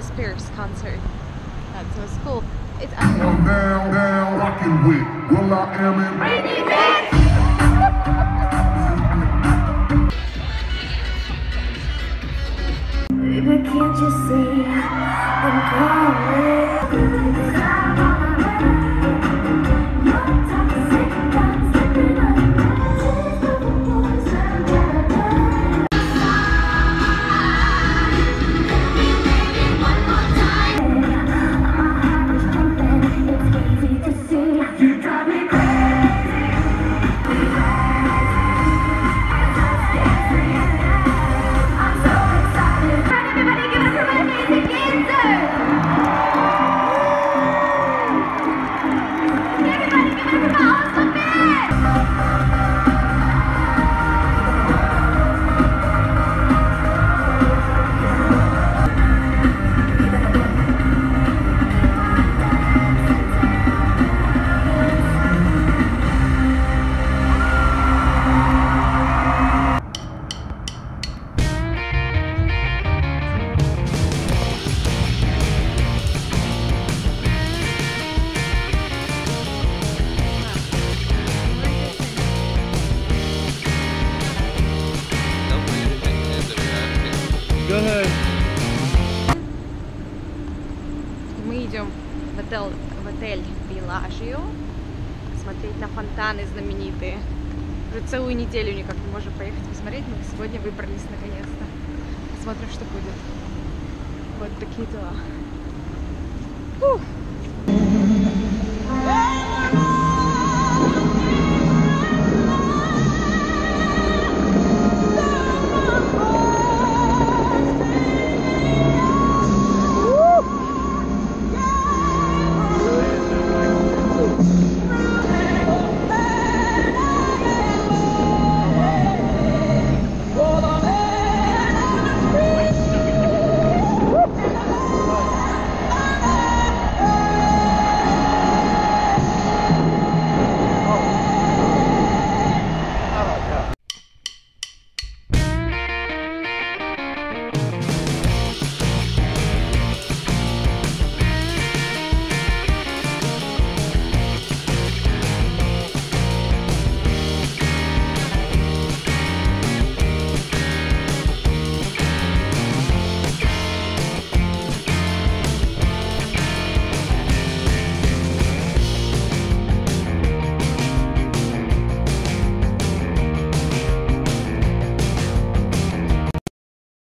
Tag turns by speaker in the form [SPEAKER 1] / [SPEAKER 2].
[SPEAKER 1] a Britney Spears concert. That was cool. It's
[SPEAKER 2] Down, down, down, rockin' with Will I Am and
[SPEAKER 3] Baby, can't you see I'm calling?
[SPEAKER 4] Ahead.
[SPEAKER 1] Мы идем в отель, в отель Белажио смотреть на фонтаны знаменитые. Уже целую неделю никак не можем поехать посмотреть, но сегодня выбрались наконец-то. Посмотрим, что будет. Вот такие дела. Фух.